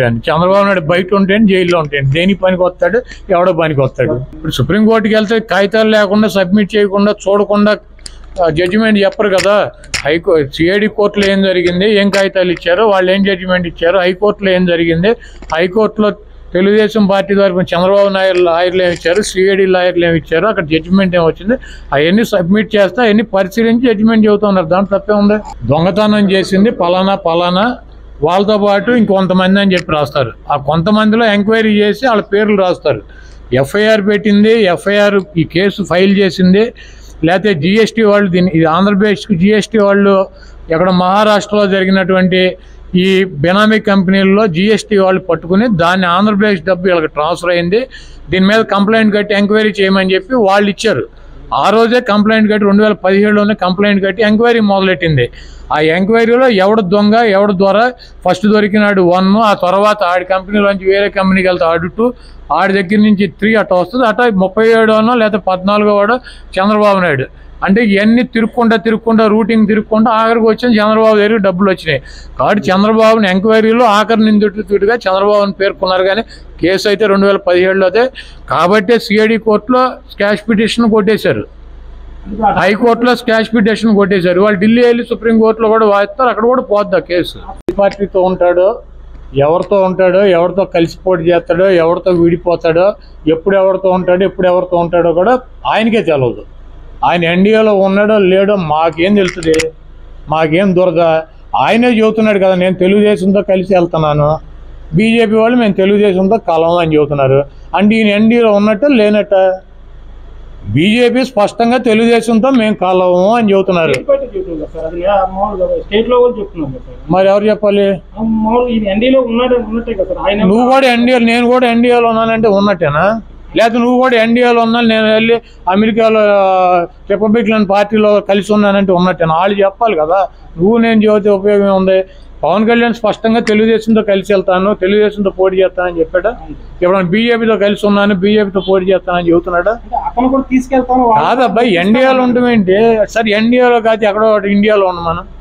ఉంటాయని చంద్రబాబు నాయుడు బయట ఉంటాయని జైల్లో ఉంటాయని దేనికి పనికి వస్తాడు? ఎవడో పనికి వస్తాడు. ఇప్పుడు సుప్రీంకోర్టుకి వెళ్తే కాగితాలు లేకుండా సబ్మిట్ చేయకుండా చూడకుండా జడ్జిమెంట్ చెప్పరు కదా. హైకో సిఐడి కోర్టులో ఏం జరిగింది? ఏం కాగితాలు ఇచ్చారు? వాళ్ళు ఏం జడ్జిమెంట్ ఇచ్చారు? హైకోర్టులో ఏం జరిగింది? హైకోర్టులో తెలుగుదేశం పార్టీ తరఫున చంద్రబాబు నాయుడు లాయర్లు ఏమి ఇచ్చారు? సిఐడి లాయర్లు ఏమి ఇచ్చారు? అక్కడ జడ్జిమెంట్ ఏమి వచ్చింది? అవన్నీ సబ్మిట్ చేస్తే అవన్నీ పరిశీలించి జడ్జిమెంట్ చెబుతున్నారు. దాంట్లో తప్పే ఉంది దొంగతనం చేసింది పలానా పలానా వాళ్ళతో పాటు ఇంకొంతమంది అని చెప్పి రాస్తారు. ఆ కొంతమందిలో ఎంక్వైరీ చేసి వాళ్ళ పేర్లు రాస్తారు. ఎఫ్ఐఆర్ పెట్టింది ఎఫ్ఐఆర్ ఈ కేసు ఫైల్ చేసింది. లేకపోతే జిఎస్టీ వాళ్ళు దీన్ని ఇది ఆంధ్రప్రదేశ్కి జిఎస్టీ వాళ్ళు ఎక్కడ మహారాష్ట్రలో జరిగినటువంటి ఈ బెనామీ కంపెనీల్లో జిఎస్టీ వాళ్ళు పట్టుకుని దాన్ని ఆంధ్రప్రదేశ్ డబ్బు వీళ్ళకి ట్రాన్స్ఫర్ అయింది. దీని మీద కంప్లైంట్ కట్టి ఎంక్వైరీ చేయమని చెప్పి వాళ్ళు ఇచ్చారు. ఆ రోజే కంప్లైంట్ కట్టి రెండు వేల పదిహేడులోనే కంప్లైంట్ కట్టి ఎంక్వైరీ మొదలెట్టింది. ఆ ఎంక్వైరీలో ఎవడు దొంగ ఎవడు ద్వారా ఫస్ట్ దొరికినాడు వన్ ఆ తర్వాత ఆడి కంపెనీలోంచి వేరే కంపెనీకి వెళ్తే ఆడు టూ ఆడి దగ్గర నుంచి త్రీ అట్ట వస్తుంది. అట్ట ముప్పై ఏడోనో లేదా పద్నాలుగో వాడు చంద్రబాబు నాయుడు. అంటే ఇవన్నీ తిరుక్కుంటా తిరుక్కుంటా రూటింగ్ తిరుక్కుంటా ఆఖరికి వచ్చిన చంద్రబాబు దగ్గరికి డబ్బులు వచ్చినాయి. కాబట్టి చంద్రబాబుని ఎంక్వైరీలో ఆఖరి నిందితుడిగా చంద్రబాబుని పేర్కొన్నారు కానీ కేసు అయితే రెండు వేల పదిహేడులో అయితే కాబట్టే సిఐడి కోర్టులో క్యాష్ పిటిషన్ కొట్టేశారు. హైకోర్టులో స్కాష్ పిటిషన్ కొట్టేశారు. వాళ్ళు ఢిల్లీ వెళ్ళి సుప్రీంకోర్టులో కూడా వాయిస్తారు అక్కడ కూడా పోద్ది కేసు. పార్టీతో ఉంటాడో ఎవరితో ఉంటాడో ఎవరితో కలిసి పోటీ చేస్తాడో ఎవరితో విడిపోతాడో ఎప్పుడు ఎవరితో ఉంటాడో ఎప్పుడు ఎవరితో ఉంటాడో కూడా ఆయనకే తెలియదు ఆయన ఎన్డీఏలో ఉన్నాడో లేడో మాకేం తెలుస్తుంది మాకేం దొరద? ఆయనే చెబుతున్నాడు కదా నేను తెలుగుదేశంతో కలిసి వెళ్తున్నాను. బీజేపీ వాళ్ళు మేము తెలుగుదేశంతో కలవం అని చెబుతున్నారు. అంటే ఈయన ఎన్డీఏలో ఉన్నట్ట లేనట్ట? బీజేపీ స్పష్టంగా తెలుగుదేశంతో మేము కలవము అని చెబుతున్నారు. మరి ఎవరు చెప్పాలి? నువ్వు కూడా ఎన్డీఏ నేను కూడా ఎన్డీఏలో ఉన్నానంటే ఉన్నట్టేనా? లేకపోతే నువ్వు కూడా ఎన్డీఏలో ఉన్నా నేను వెళ్ళి అమెరికాలో రిపబ్లికన్ పార్టీలో కలిసి ఉన్నానంటే ఉన్నట్టేనా వాళ్ళు చెప్పాలి కదా నువ్వు నేను చెబితే ఉపయోగం ఉంది. పవన్ కళ్యాణ్ స్పష్టంగా తెలుగుదేశంతో కలిసి వెళ్తాను తెలుగుదేశంతో పోటీ చేస్తానని చెప్పాడా? ఇప్పుడు బీజేపీతో కలిసి ఉన్నాను బీజేపీతో పోటీ చేస్తానని చెబుతున్నాడా? కాదబ్బాయి ఎన్డీఏలో ఉండమేంటి? సరే ఎన్డీఏలో కాదు ఎక్కడో ఇండియాలో ఉండమను ఒప్పిస్తాను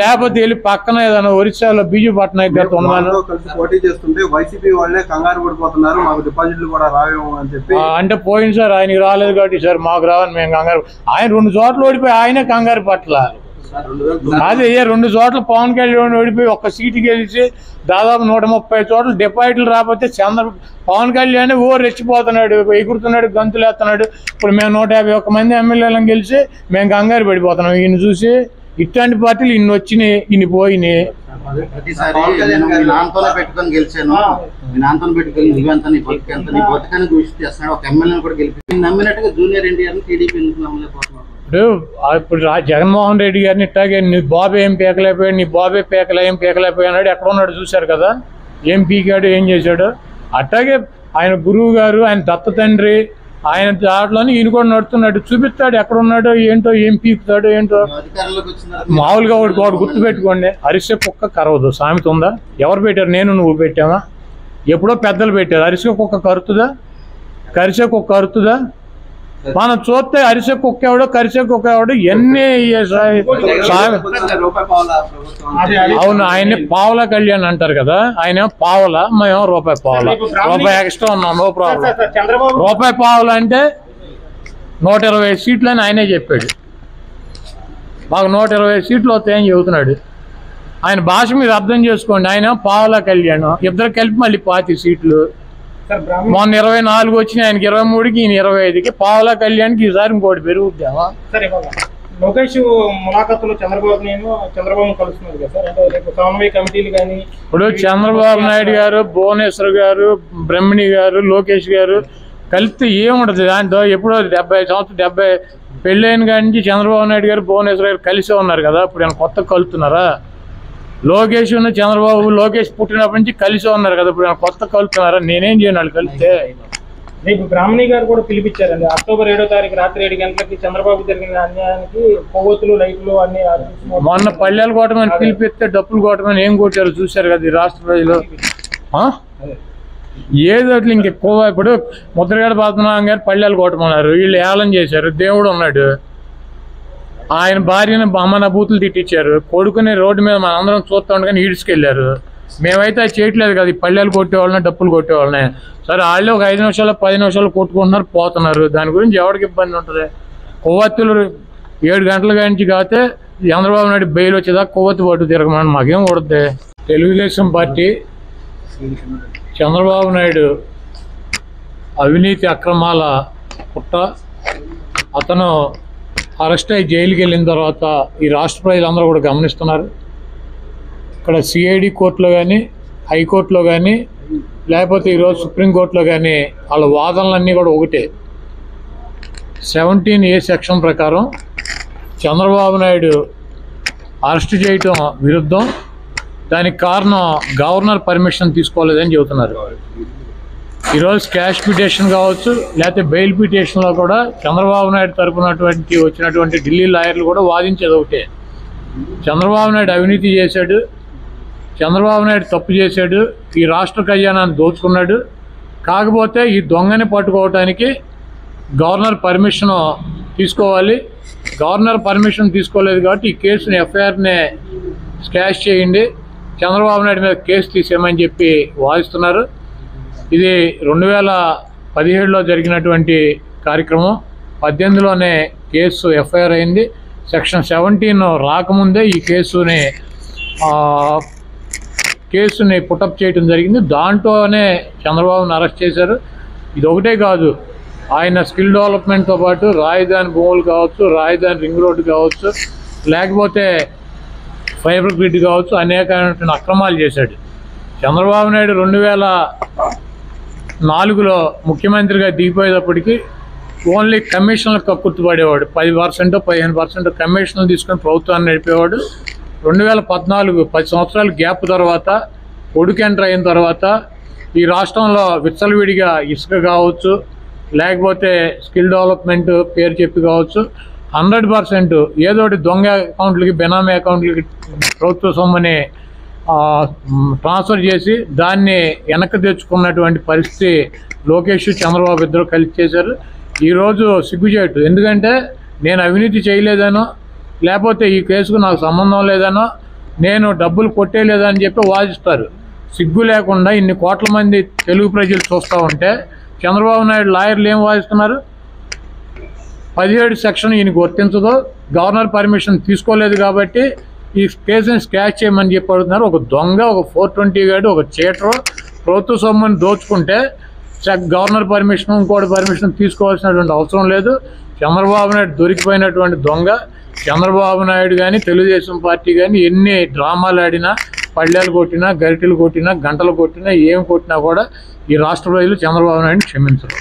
లేకపోతే వెళ్ళి పక్కన ఏదైనా ఒరిస్సాలో బీజు వాళ్ళతో కలిసి పోటీ చేస్తుంటే వైసీపీ వాళ్ళే కంగారు పడిపోతున్నారు మాకు డిపాజిట్లు కూడా రావేమో అని చెప్పి అంటే పోయింది సార్ ఆయనకి రాలేదు కాబట్టి సార్ మాకు రావని మేము కంగారు ఆయన రెండు చోట్ల ఓడిపోయి ఆయనే కంగారు పట్ల. అదే రెండు చోట్ల పవన్ కళ్యాణ్ ఓడిపోయి ఒక్క సీటు గెలిచి దాదాపు నూట ముప్పై చోట్ల డిపాజిట్లు రాకపోతే చంద్ర పవన్ కళ్యాణ్ ఓ రెచ్చిపోతున్నాడు ఎగురుతున్నాడు గంతులు వేస్తున్నాడు ఇప్పుడు మేము నూట యాభై ఒక్క మంది ఎమ్మెల్యేలను గెలిచి మేము కంగారు పడిపోతున్నాం. ఈయన చూసి ఇట్లాంటి పార్టీలు ఇన్ని వచ్చినాయి ఇన్ని పోయినాయి. ఇప్పుడు ఇప్పుడు రా- జగన్మోహన్ రెడ్డి గారిని ఇట్లాగే నీ బాబే ఏం పీకలేకపోయాడు నీ బాబే పీకలే ఏం పీకలేకపోయాడు ఎక్కడ ఉన్నాడు చూశారు కదా? ఏం పీకాడు ఏం చేశాడు? అట్లాగే ఆయన గురువు గారు ఆయన దత్త తండ్రి ఆయన దాంట్లోనే ఈయన కూడా నడుతున్నాడు చూపిస్తాడు ఎక్కడ ఉన్నాడో ఏంటో ఏం పీకుతాడో ఏంటో. మామూలుగా ఒకటి ఒకటి గుర్తుపెట్టుకోండి. అరిసె కుక్క కరవదు. సామెత ఉందా? ఎవరు పెట్టారు? నేను నువ్వు పెట్టావా? ఎప్పుడో పెద్దలు పెట్టారు. అరిసె కుక్క కరుతుందా? కరిసే కుక్క కరుతుందా? మనం చూస్తే అరిసె కుక్క ఎవడో కరిసే కుక్క ఎవడో ఎన్ని అవును ఆయన్ని పావల కళ్యాణ్ అంటారు కదా ఆయన పావల మేము రూపాయి పావల. రూపాయి ఎక్స్ట్రా ఉన్నాం నో ప్రాబ్లం రూపాయి పావులు అంటే నూట ఇరవై సీట్లు అని ఆయనే చెప్పాడు. మాకు నూట ఇరవై సీట్లు వస్తాయని చెబుతున్నాడు? ఆయన భాష మీరు అర్థం చేసుకోండి ఆయన పావుల కళ్యాణ్. ఇద్దరు కలిపి మళ్ళీ పాతి సీట్లు. మొన్న ఇరవై నాలుగు వచ్చినాయి ఆయనకి ఇరవై మూడుకి ఈయన ఇరవై ఐదుకి. పావుల కళ్యాణ్కి ఈసారి ఇంకోటి పెరుగుద్దామా సార్ లోకేష్ ములాఖాతులో చంద్రబాబు నేను చంద్రబాబు కలుస్తున్నారు కదా సార్. అంటే రేపు సమన్వయ కమిటీలు కానీ ఇప్పుడు చంద్రబాబు నాయుడు గారు భువనేశ్వర్ గారు బ్రహ్మణి గారు లోకేష్ గారు కలిస్తే ఏముండదు. దాంతో ఎప్పుడో డెబ్బై సంవత్సరం డెబ్బై పెళ్ళైన కాడి నుంచి చంద్రబాబు నాయుడు గారు భువనేశ్వర్ గారు కలిసే ఉన్నారు కదా. ఇప్పుడు ఆయన కొత్త కలుతున్నారా? లోకేష్ ఉన్న చంద్రబాబు లోకేష్ పుట్టినప్పటి నుంచి కలిసే ఉన్నారు కదా. ఇప్పుడు కొత్త కలుతున్నారా నేనేం చేయను వాళ్ళు కలిస్తే. రేపు బ్రాహ్మణి గారు కూడా పిలిపించారండి. అక్టోబర్ ఏడో తారీఖు రాత్రి ఏడు గంటలకి చంద్రబాబు జరిగిన అన్యాయానికి కొవ్వొత్తులు లైట్లు అన్ని మొన్న పల్లెలు కోటమని పిలిపిస్తే డప్పులు కోటమని ఏం కొట్టారు? చూశారు కదా ఈ రాష్ట్ర ప్రజలు. ఆ? ఏదో అట్లా ఇంకెక్కువ ఇప్పుడు ముద్రగడ పద్మనాభం గారు పల్లెలు కొట్టమన్నారు. వీళ్ళు ఏలం చేశారు. దేవుడు ఉన్నాడు. ఆయన భార్యను అమ్మనభూతులు తిట్టించారు. కొడుకుని రోడ్డు మీద మన అందరం చూస్తా ఉండగానే ఈడ్చుకెళ్ళారు మేమైతే అది చేయట్లేదు కదా ఈ పల్లెలు కొట్టేవాళ్ళని డప్పులు కొట్టేవాళ్ళని సరే వాళ్ళు ఒక ఐదు నిమిషాలు పది నిమిషాలు కొట్టుకుంటున్నారు పోతున్నారు. దాని గురించి ఎవరికి ఇబ్బంది ఉంటుంది? కొవ్వొత్తులు ఏడు గంటల నుంచి కాతే చంద్రబాబు నాయుడు బెయిల్ వచ్చేదాకా కొవ్వొత్తి పట్టు తిరగమని మాకేం కొడుద్ది తెలుగుదేశం పార్టీ చంద్రబాబు నాయుడు అవినీతి అక్రమాల పుట్ట. అతను అరెస్ట్ అయ్యి జైలుకి వెళ్ళిన తర్వాత ఈ రాష్ట్ర ప్రజలందరూ కూడా గమనిస్తున్నారు. ఇక్కడ సిఐడి కోర్టులో కానీ హైకోర్టులో కానీ లేకపోతే ఈరోజు సుప్రీంకోర్టులో కానీ వాళ్ళ వాదనలన్నీ కూడా ఒకటే. సెవెంటీన్ ఏ సెక్షన్ ప్రకారం చంద్రబాబు నాయుడు అరెస్ట్ చేయటం విరుద్ధం. దానికి కారణం గవర్నర్ పర్మిషన్ తీసుకోలేదని చెబుతున్నారు. ఈరోజు క్యాష్ పిటిషన్ కావచ్చు లేకపోతే బెయిల్ పిటిషన్లో కూడా చంద్రబాబు నాయుడు తరపునటువంటి వచ్చినటువంటి ఢిల్లీ లాయర్లు కూడా వాదించేది ఒకటే. చంద్రబాబు నాయుడు అవినీతి చేశాడు చంద్రబాబు నాయుడు తప్పు చేశాడు ఈ రాష్ట్ర ఖజానాన్ని దోచుకున్నాడు. కాకపోతే ఈ దొంగని పట్టుకోవటానికి గవర్నర్ పర్మిషన్ తీసుకోవాలి. గవర్నర్ పర్మిషన్ తీసుకోలేదు కాబట్టి ఈ కేసుని ఎఫ్ఐఆర్నే స్కాష్ చేయండి. చంద్రబాబు నాయుడు మీద కేసు తీసేయమని చెప్పి వాదిస్తున్నారు. ఇది రెండు వేల పదిహేడులో జరిగినటువంటి కార్యక్రమం. పద్దెనిమిదిలోనే కేసు ఎఫ్ఐఆర్ అయింది. సెక్షన్ సెవెంటీన్ రాకముందే ఈ కేసుని కేసుని పుటప్ చేయడం జరిగింది. దాంట్లోనే చంద్రబాబుని అరెస్ట్ చేశారు. ఇది ఒకటే కాదు ఆయన స్కిల్ డెవలప్మెంట్తో పాటు రాజధాని భూములు కావచ్చు రాజధాని రింగ్ రోడ్డు కావచ్చు లేకపోతే ఫైబర్ గ్రిడ్ కావచ్చు అనేకమైనటువంటి అక్రమాలు చేశాడు. చంద్రబాబు నాయుడు రెండు వేల నాలుగులో ముఖ్యమంత్రిగా దిగిపోయేటప్పటికి ఓన్లీ కమిషన్లకు గుర్తుపడేవాడు. పది పర్సెంట్ పదిహేను పర్సెంట్ కమిషన్లు తీసుకొని ప్రభుత్వాన్ని నడిపేవాడు. రెండు వేల పద్నాలుగు పది సంవత్సరాలు గ్యాప్ తర్వాత కొడుకు ఎంటర్ అయిన తర్వాత ఈ రాష్ట్రంలో విచ్చలవిడిగా ఇసుక కావచ్చు లేకపోతే స్కిల్ డెవలప్మెంట్ పేరు చెప్పి కావచ్చు హండ్రెడ్ పర్సెంట్ ఏదోటి దొంగ అకౌంట్లకి బెనామీ అకౌంట్లకి ప్రభుత్వ సొమ్మని ట్రాన్స్ఫర్ చేసి దాన్ని వెనక్కి తెచ్చుకున్నటువంటి పరిస్థితి లోకేష్ చంద్రబాబు ఇద్దరు కలిసి చేశారు. ఈరోజు సిగ్గుచేటు. ఎందుకంటే నేను అవినీతి చేయలేదనో లేకపోతే ఈ కేసుకు నాకు సంబంధం లేదనో నేను డబ్బులు కొట్టేయలేదని చెప్పి వాదిస్తారు. సిగ్గు లేకుండా ఇన్ని కోట్ల మంది తెలుగు ప్రజలు చూస్తూ ఉంటే చంద్రబాబు నాయుడు లాయర్లు ఏం వాదిస్తున్నారు? పదిహేడు సెక్షన్ ఈయనకు వర్తించదు. గవర్నర్ పర్మిషన్ తీసుకోలేదు కాబట్టి ఈ కేసుని స్కాచ్ చేయమని చెప్పి అడుగుతున్నారు. ఒక దొంగ ఒక ఫోర్ ట్వంటీ గాడు ఒక చీటరు ప్రభుత్వ సొమ్మని దోచుకుంటే గవర్నర్ పర్మిషన్ ఇంకోటి పర్మిషన్ తీసుకోవాల్సినటువంటి అవసరం లేదు. చంద్రబాబు నాయుడు దొరికిపోయినటువంటి దొంగ చంద్రబాబు నాయుడు కానీ తెలుగుదేశం పార్టీ కానీ ఎన్ని డ్రామాలు ఆడినా పళ్ళెలు కొట్టినా గరిటెలు కొట్టినా గంటలు కొట్టినా ఏం కొట్టినా కూడా ఈ రాష్ట్ర ప్రజలు చంద్రబాబు నాయుడిని క్షమించరు.